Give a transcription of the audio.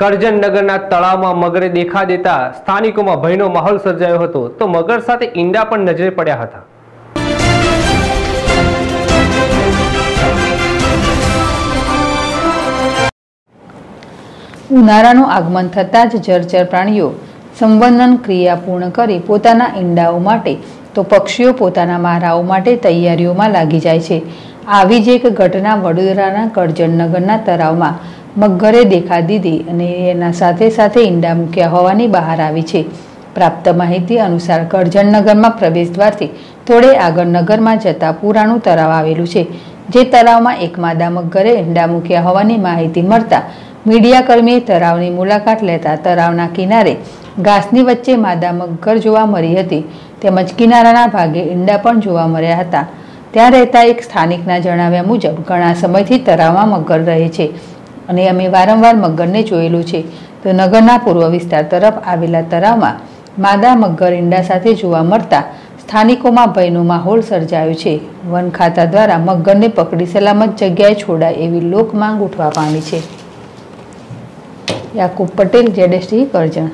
કરજણ નગરના તળાવમાં મગરે દેખા દેતા સ્થાનિકોમાં ભયનો માહોલ સર્જાયો હતો, તો મગર સાથે ઈંડા પણ નજરે પડ્યા હતા. ઉનાળાનું આગમન થતાં જ જળચર પ્રાણીઓ સંવર્ધન ક્રિયા પૂર્ણ કરી પોતાના ઈંડાઓ માટે, તો પક્ષીઓ પોતાના મારાઓ માટે તૈયારીઓમાં લાગી જાય છે. આવી જ એક ઘટના વડોદરાના કરજણનગરના તળાવમાં મગરે દેખા દીધી અને એના સાથે સાથે ઈંડા મૂક્યા હોવાની બહાર આવી છે. પ્રાપ્ત માહિતી અનુસાર કરજણનગરમાં પ્રવેશદ્વારથી પ્રવેશ દ્વારથી થોડે આગળ નગરમાં જતા પુરાણું તળાવ આવેલું છે, જે તળાવમાં એક માદા મગરે ઈંડા મૂક્યા હોવાની માહિતી મળતા મીડિયા કર્મીએ તળાવની મુલાકાત લેતા તળાવના કિનારે ઘાસની વચ્ચે માદા મગર જોવા મળી હતી, તેમજ કિનારાના ભાગે ઈંડા પણ જોવા મળ્યા હતા. ત્યાં રહેતા એક સ્થાનિકના જણાવ્યા મુજબ ઘણા સમયથી તળાવમાં મગર રહે છે. અને અમે વારંવાર મગરને જોયેલું છે. તો નગરના પૂર્વ વિસ્તાર તરફ આવેલા તળાવમાં માદા મગર ઈંડા સાથે જોવા મળતા સ્થાનિકોમાં ભયનો માહોલ સર્જાયો છે. વન ખાતા દ્વારા મગરને પકડી સલામત જગ્યાએ છોડાય એવી લોક માંગ ઉઠવા પામી છે. યાકુબ પટેલ જેડેશ્રી કરજણ.